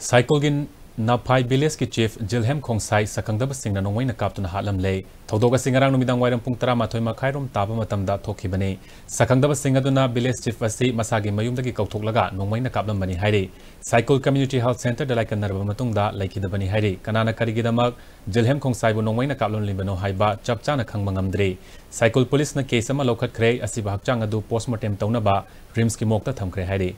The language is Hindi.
साइकिल नाफाई विलेज की चीफ जिलहेम खोंसाई सकंगदब सिंह नोंगमैना कापतुना हालम ले थौदोग सिंगरांग नुमिदांग वायरम पुंग मतमदा थोखिबने सकंगदब सिंह अदुना विलेज चीफ असी मसागी मयुमदगी कौथोकलगा नोंगमैना कापलमबनी हाइरे साइकिल कम्युनिटी हेल्थ सेंटर द लाइकनरब मतुंगदा लाइकिदबनी हाइरे कनाना करिगिदमक जिलहेम खोंसाइबु नोंगमैना कापलम लिबनो हाइबा चपचाना खंगबा ngamdre साइकिल पुलिस न केस अमा लौखतखरे असिबा अदु पोस्टमार्टम तौनबा रिम्स की मोक्ता थमखरे हाइरे